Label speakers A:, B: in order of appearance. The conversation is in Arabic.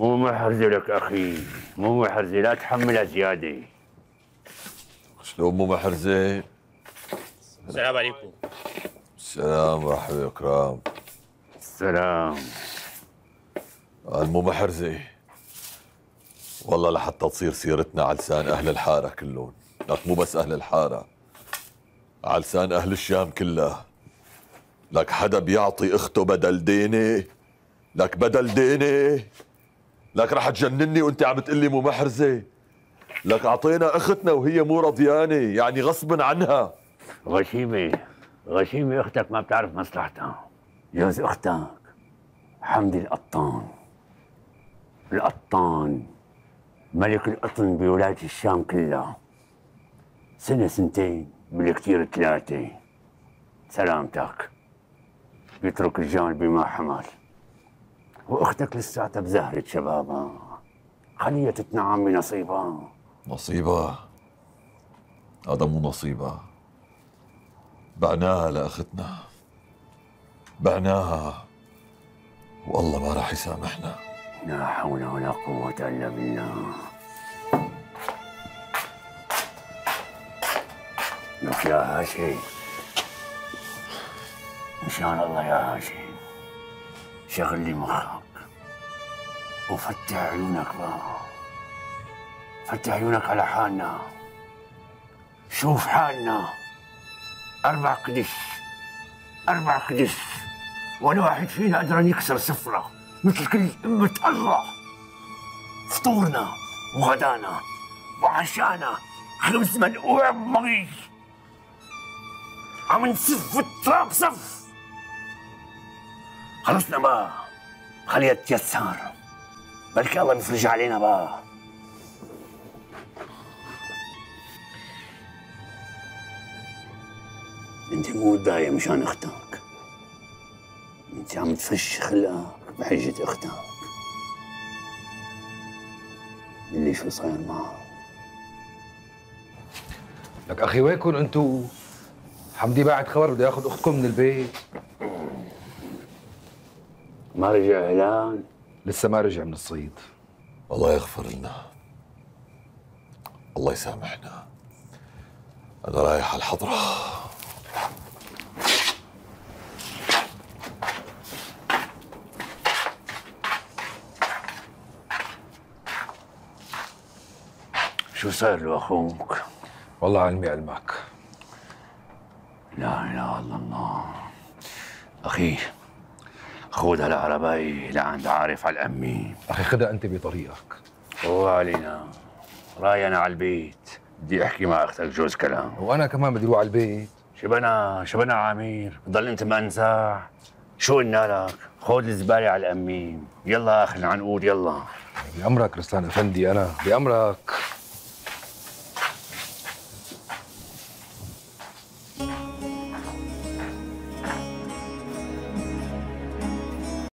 A: مو محرزة لك أخي مو محرزة لا تحملها زيادة.
B: شلون مو محرزة؟
C: السلام عليكم.
B: السلام مرحبا أكرام.
A: السلام.
B: مو محرزة. والله لحتى تصير سيرتنا على لسان أهل الحارة كلهم. لك مو بس أهل الحارة على لسان أهل الشام كلها. لك حدا بيعطي أخته بدل دينه لك بدل دينه. لك رح تجنني وانت عم تقلي مو محرزة. لك أعطينا أختنا وهي مو رضيانة يعني غصبا عنها.
A: غشيمة غشيمة أختك ما بتعرف مصلحتها. جوز أختك حمدي القطان. القطان ملك القطن بولاية الشام كلها. سنة سنتين بالكثير ثلاثة. سلامتك. بيترك الجان بما حمل. وأختك لساتها بزهرة شبابها خليها تتنعم بنصيبها
B: نصيبها هذا مو نصيبها بعناها لأختنا. بعناها. والله ما راح يسامحنا.
A: لا حول ولا قوة إلا بالله. لك يا هاشم. مشان الله يا هاشم. شغل لي مخك. وفتح عيونك بقى. فتح عيونك على حالنا. شوف حالنا. أربع قدش أربع قدش ولا واحد فينا قدران يكسر سفرة مثل كل أمة الله. فطورنا وغدانا وعشانا خبز منقوع بمي عم نسف التراب صف. خلصنا بقى. خليها تيسر. بلكي الله بيفرج علينا بقى انت مو متضايق مشان أختك. انت عم تفش خلقك بحجة أختك. اللي شو صاير معها؟
D: لك أخي وينكم أنتو؟ حمدي باعت خبر بده ياخذ أختكم من البيت.
A: ما رجع هلال
D: لسه ما رجع من الصيد
B: الله يغفر لنا. الله يسامحنا. أنا رايح على الحضرة.
A: شو صار له أخوك؟
D: والله علمي علمك.
A: لا إله إلا الله. أخي خذ هالعرباي لعند عارف على الأمي.
D: أخي خدها أنت بطريقك.
A: هو علينا راينا على البيت. بدي أحكي مع أختك جوز كلام.
D: وأنا كمان بدي أروح على البيت.
A: شبنا شبنا عامر بضل أنت منزع. شو قلنا لك؟ خذ الزبالة على الأمين. يلا أخي العنقود يلا.
D: بأمرك رسلان أفندي أنا بأمرك.